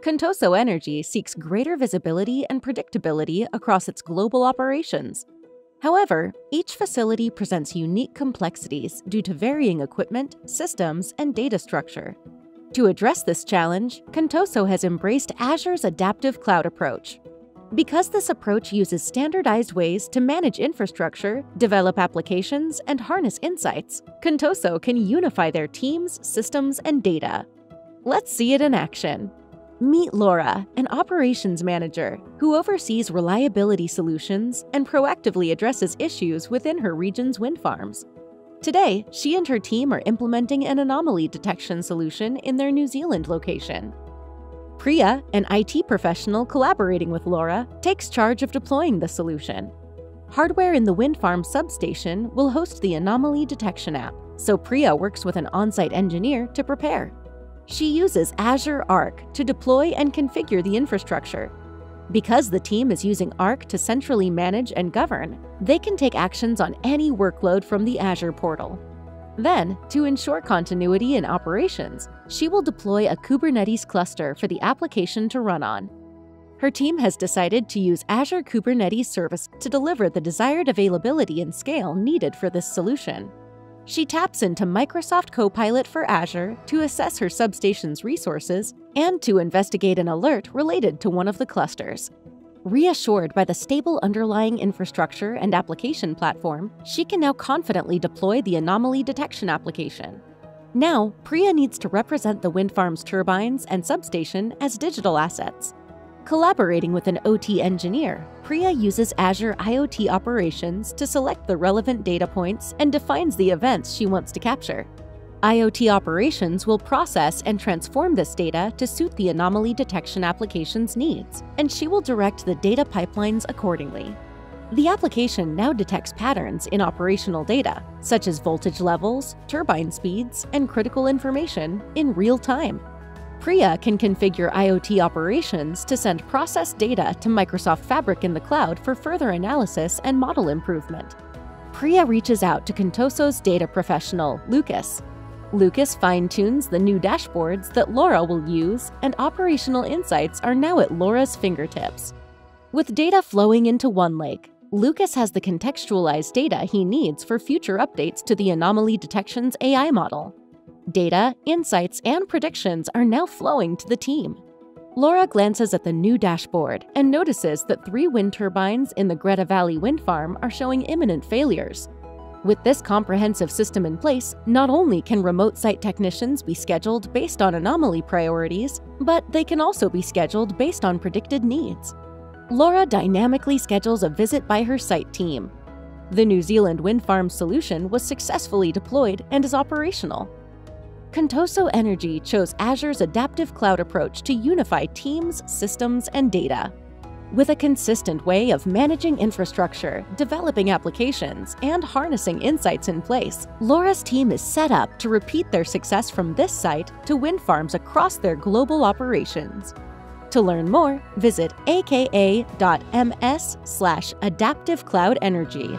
Contoso Energy seeks greater visibility and predictability across its global operations. However, each facility presents unique complexities due to varying equipment, systems, and data structure. To address this challenge, Contoso has embraced Azure's adaptive cloud approach. Because this approach uses standardized ways to manage infrastructure, develop applications, and harness insights, Contoso can unify their teams, systems, and data. Let's see it in action. Meet Laura, an operations manager who oversees reliability solutions and proactively addresses issues within her region's wind farms. Today, she and her team are implementing an anomaly detection solution in their New Zealand location. Priya, an IT professional collaborating with Laura, takes charge of deploying the solution. Hardware in the wind farm substation will host the anomaly detection app, so Priya works with an on site engineer to prepare. She uses Azure Arc to deploy and configure the infrastructure. Because the team is using Arc to centrally manage and govern, they can take actions on any workload from the Azure portal. Then, to ensure continuity in operations, she will deploy a Kubernetes cluster for the application to run on. Her team has decided to use Azure Kubernetes Service to deliver the desired availability and scale needed for this solution. She taps into Microsoft Copilot for Azure to assess her substation's resources and to investigate an alert related to one of the clusters. Reassured by the stable underlying infrastructure and application platform, she can now confidently deploy the anomaly detection application. Now, Priya needs to represent the wind farm's turbines and substation as digital assets. Collaborating with an OT engineer, Priya uses Azure IoT Operations to select the relevant data points and defines the events she wants to capture. IoT Operations will process and transform this data to suit the anomaly detection application's needs, and she will direct the data pipelines accordingly. The application now detects patterns in operational data, such as voltage levels, turbine speeds, and critical information, in real time. Priya can configure IoT operations to send processed data to Microsoft Fabric in the cloud for further analysis and model improvement. Priya reaches out to Contoso's data professional, Lucas. Lucas fine tunes the new dashboards that Laura will use, and operational insights are now at Laura's fingertips. With data flowing into OneLake, Lucas has the contextualized data he needs for future updates to the anomaly detection's AI model. Data, insights, and predictions are now flowing to the team. Laura glances at the new dashboard and notices that three wind turbines in the Greta Valley wind farm are showing imminent failures. With this comprehensive system in place, not only can remote site technicians be scheduled based on anomaly priorities, but they can also be scheduled based on predicted needs. Laura dynamically schedules a visit by her site team. The New Zealand wind farm solution was successfully deployed and is operational. Contoso Energy chose Azure's adaptive cloud approach to unify teams, systems, and data. With a consistent way of managing infrastructure, developing applications, and harnessing insights in place, Laura's team is set up to repeat their success from this site to wind farms across their global operations. To learn more, visit aka.ms slash adaptive cloud energy.